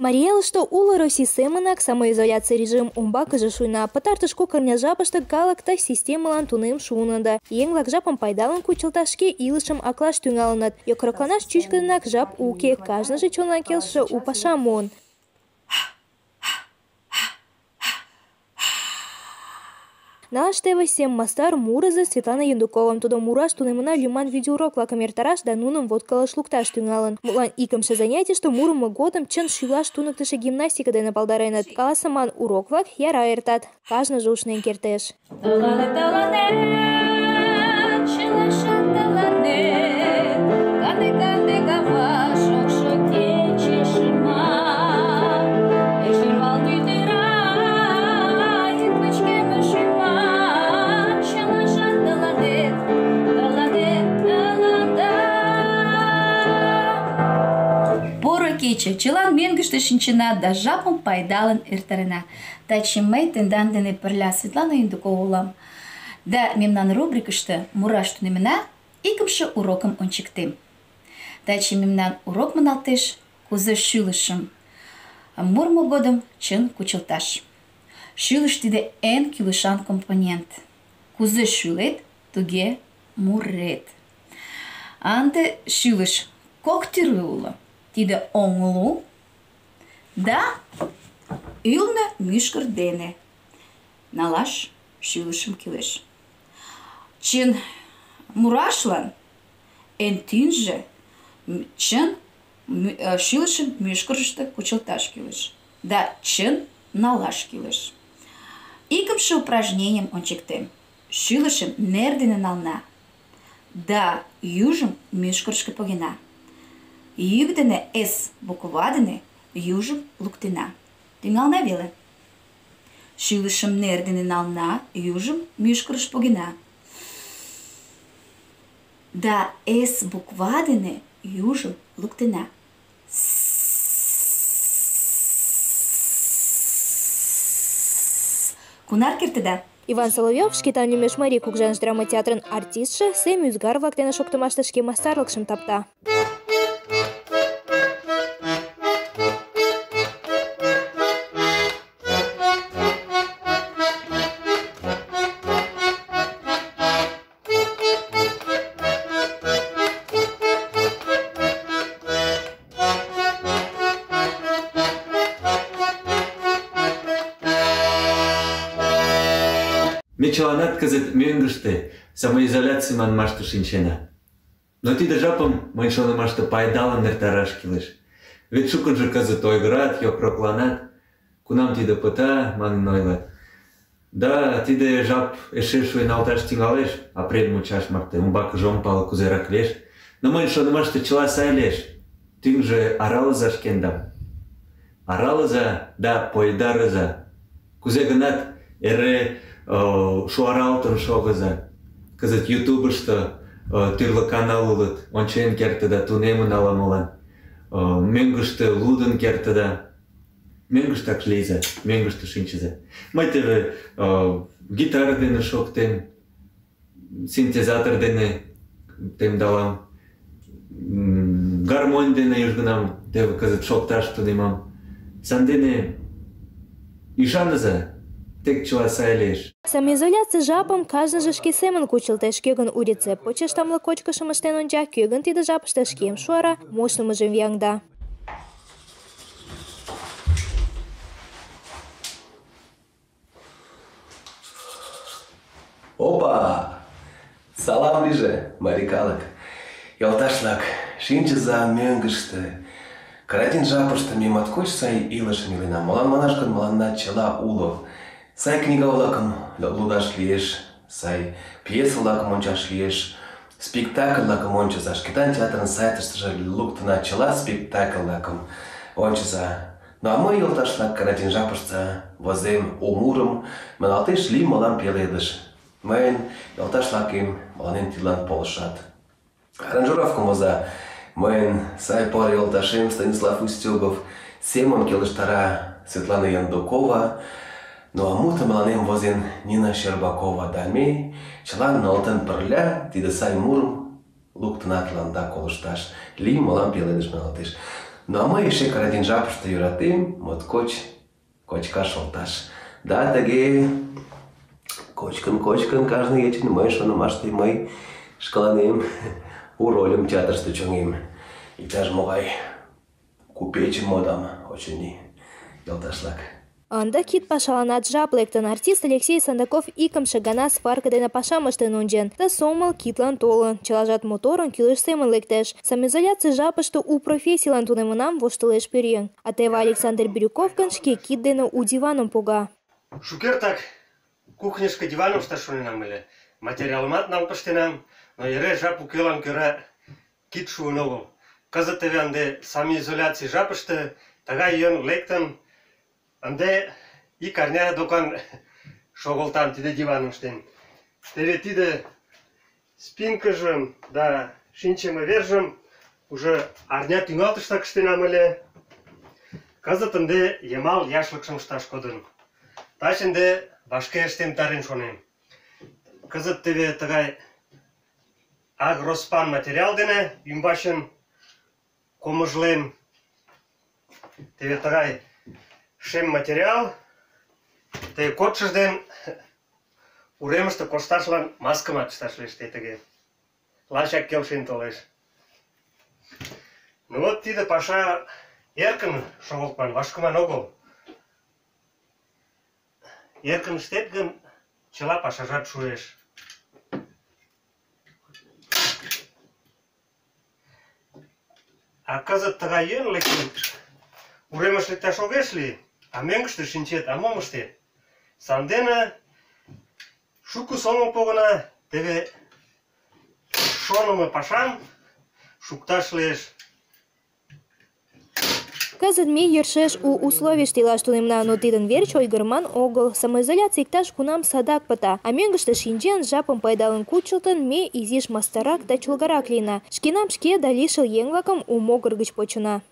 Мария элыште уло Россий семынак самоизоляция режим умбакыже шуйна. Пытартыш кок арня жапыште калыкта системылан тунем шуыныда. Еҥ-влак жапым пайдалын кучылташ шке илышым аклаш тӱҥалыныт. Йокрокланаш чӱчкыдынак жап уке, кажныже чонлан келшыше у пашам Наш ТВ7 Мастар Мураза Светлана Яндуковым. Туда Мураш, что немана лиман видеоурок лакомер тараш, да нуном вот калашлукта штунгалан. Мулан икамша занятие, что муром годом чен шила штунок тыша гимнастика да на полдарайнат. саман урок лак яра эртат. Кажна жушный кертеш. Талане, талане, чилашан талане. кече чылан мӧҥгыштӧ шинчена да жапым пайдалын эртарена. Таче мый тендан дене пырля Светлана Индукова улам. Да мемнан рубрикыште мураш тунемына икымше урокым ончыктем. Таче мемнан урок маналтеш кузе шӱлышым мурмо годым чын кучылташ. Шӱлыш тиде эн кӱлешан компонент. Кузе шӱлет, туге мурет. Ынде шӱлыш кок тӱрлӧ уло тиде оҥлу да ӱлнӧ мӱшкыр дене налаш шӱлышым кӱлеш. Чын мурашлан эн тӱнжӧ чын шӱлышым мӱшкырыштӧ кучылташ кӱлеш да чын налаш кӱлеш. Икымше упражненийым ончыктем. Шӱлышым нер дене нална да южым мӱшкырышкӧ погена. Йӱк дене «С» буква дене южым луктына. Тӱҥална веле. Шӱлышым нер нална, южым мӱшкырыш погена. Да «С» буква дене южым луктына. Кунар кертыда? Иван Соловьев шкетан лӱмеш Марий кугыжаныш драма театрын артистше сем ӱзгар-влак дене шке мастарлыкшым тапта. Ме чыланат кызыт мӧҥгыштӧ самоизоляций манмаште шинчена. Но тиде жапым, мыйын шонымаште, пайдалын эртараш кӱлеш. Вет шукынжо кызыт ойгырат, йокрокланат, кунам тиде пыта, манын ойлат. Да, тиде жап эше шуйналташ тӱҥалеш, апрель мучаш марте, умбакыже ом пале кузерак лиеш. Но мыйын шонымаште чыла сай лиеш. Тӱҥжӧ аралыза шкендам. Аралыза да пойдарыза. Кузе гынат, эре шуаралтын шогыза. Кызыт ютубышто тӱрлӧ канал улыт, ончен кертыда, тунемын ала-молан. Мӧҥгыштӧ лудын кертыда. Мӧҥгыштак лийза, мӧҥгыштӧ шинчыза. Мый теве гитара дене шоктем, синтезатор дене темдалам, гармонь дене южгунам теве кызыт шокташ тунемам. Сандене ӱшаныза, тек чыла сай лиеш. Самоизоляций жапым кажныже шке семын кучылтеш, кӧ гын у рецепт почеш тамле кочкышым ыштен онча, кӧ гын тиде жапыште шкем шуара, моштымыжым вияҥда. Опа! Салам лийже, марий калык. Йолташ-влак, шинчыза мӧҥгыштӧ. Карантин жапыште ме моткоч сай илышым илена. Молан манаш гын, мыланна чыла уло. Сай книга-влакым лудаш лиеш, сай пьеса-влакым ончаш лиеш, спектакль-влакым ончыза. Шкетан театрын сайтыштыже луктына чыла спектакль-влакым ончыза. Ну а мый, йолташ-влак, карантин жапыште возем у мурым, маналтеш лий мылам пеледыш. Мыйын йолташ-влакем мыланем тидлан полшат. Аранжировкым воза мыйын сай пор йолташем Станислав Устюгов, семым келыштара Светлана Яндукова, Ну а муто мыланем возен Нина Щербакова да ме чылан нылытын тиде сай мурым луктынат тыланда колышташ. Лий мылам пеледыш маналтеш. Но мый эше карантин жапыште йӧратем моткоч кочкаш шолташ. Да тыге кочкын-кочкын кажне кечын мый шонымаште мый шкаланем у рольым театрыште чоҥем. Иктаж-могай купечым модам, очыни, йолташ-влак. Ынде кид пашаланат жап. Артист Алексей Сандаков икымше гана сварка дене пашам ыштен ончен. Ты сомыл кидлан толын. Чылажат моторын кӱлеш семын лектеш. Самоизоляций жапыште у профессийлан тунемынам воштылеш пӧръеҥ. А теве Александр Бирюков гын шке кид дене у диваным пога. Шукертак кухньышко диваным ышташ шоненам ыле. Материалымат налын пыштенам, но эре жап укелан кӧра кид шуын огыл. Кызыт теве ынде самоизоляций жапыште тыгай йӧн лектын, ынде ик арня докан шогылтам тиде диваным ыштен. Теве тиде спинкыжым да шинчыме вержым уже арня тӱҥалтыштак ыштенам ыле. Кызыт ынде йымал яшлыкшым ышташ кодын. Таче ынде вашке ыштен пытарен шонем. Кызыт теве тыгай агроспан материал дене ӱмбачын комыжлем. Теве тыгай шем материал. Теве кодшыж ден уремыште кошташлан маскымат ышташ те тыге. Лачак келшен толеш. Ну вот тиде паша эркын шогылтман, вашкыман огыл. Эркын ыштет гын, чыла пашажат шуэш. А кызыт тыгай йӧн лектын, уремыш лекташ огеш лий, а мӧҥгыштӧ шинчет, а мом ыштет? Сандене шуко сомыл погына, теве шонымо пашам шукташ лиеш. Кызыт ме йӧршеш у условийыште илаш тунемна, но тидын верч ойгырыман огыл. Самоизоляций иктаж-кунам садак пыта, а мӧҥгыштӧ шинчен, жапым пайдалын кучылтын, ме изиш мастарак да чолгарак лийна. Шкенам шке да лишыл еҥ-влакым у могыр гыч почына.